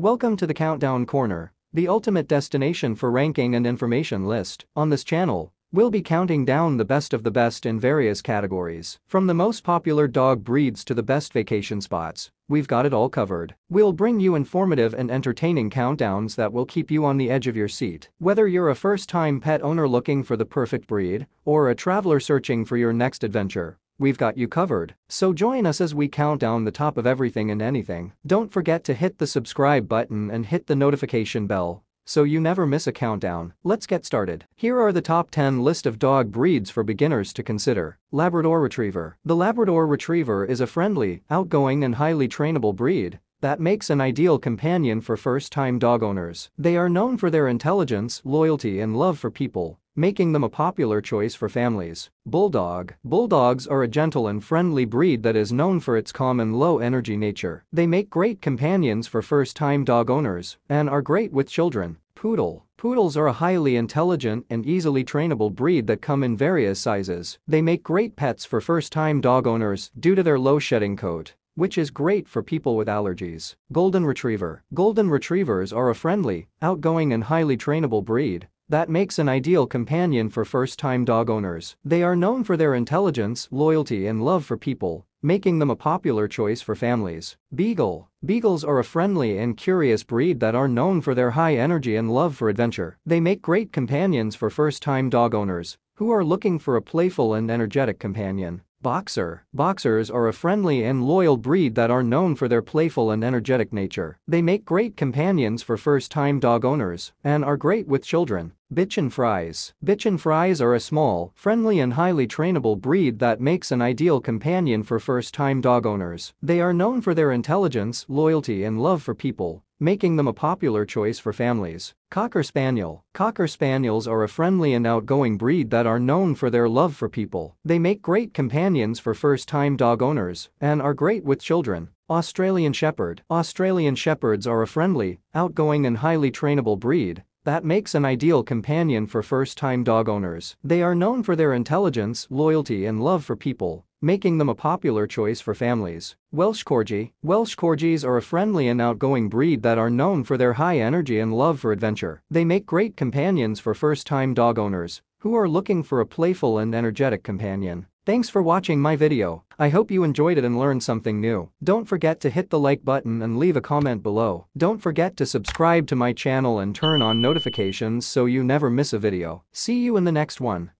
Welcome to the Countdown Corner, the ultimate destination for ranking and information list. On this channel, we'll be counting down the best of the best in various categories. From the most popular dog breeds to the best vacation spots, we've got it all covered. We'll bring you informative and entertaining countdowns that will keep you on the edge of your seat. Whether you're a first-time pet owner looking for the perfect breed or a traveler searching for your next adventure, We've got you covered, so join us as we count down the top of everything and anything. Don't forget to hit the subscribe button and hit the notification bell so you never miss a countdown. Let's get started. Here are the top 10 list of dog breeds for beginners to consider. Labrador Retriever. The Labrador Retriever is a friendly, outgoing and highly trainable breed that makes an ideal companion for first-time dog owners. They are known for their intelligence, loyalty and love for people, making them a popular choice for families. Bulldog. Bulldogs are a gentle and friendly breed that is known for its calm and low-energy nature. They make great companions for first-time dog owners and are great with children. Poodle. Poodles are a highly intelligent and easily trainable breed that come in various sizes. They make great pets for first-time dog owners due to their low shedding coat which is great for people with allergies. Golden Retriever. Golden Retrievers are a friendly, outgoing and highly trainable breed that makes an ideal companion for first-time dog owners. They are known for their intelligence, loyalty and love for people, making them a popular choice for families. Beagle. Beagles are a friendly and curious breed that are known for their high energy and love for adventure. They make great companions for first-time dog owners who are looking for a playful and energetic companion. Boxer. Boxers are a friendly and loyal breed that are known for their playful and energetic nature. They make great companions for first-time dog owners and are great with children. Bichon Frise. Bichon Frise are a small, friendly and highly trainable breed that makes an ideal companion for first-time dog owners. They are known for their intelligence, loyalty and love for people making them a popular choice for families. Cocker Spaniel. Cocker Spaniels are a friendly and outgoing breed that are known for their love for people. They make great companions for first-time dog owners and are great with children. Australian Shepherd. Australian Shepherds are a friendly, outgoing and highly trainable breed that makes an ideal companion for first-time dog owners. They are known for their intelligence, loyalty and love for people making them a popular choice for families. Welsh Corgi Welsh Corgis are a friendly and outgoing breed that are known for their high energy and love for adventure. They make great companions for first-time dog owners who are looking for a playful and energetic companion. Thanks for watching my video. I hope you enjoyed it and learned something new. Don't forget to hit the like button and leave a comment below. Don't forget to subscribe to my channel and turn on notifications so you never miss a video. See you in the next one.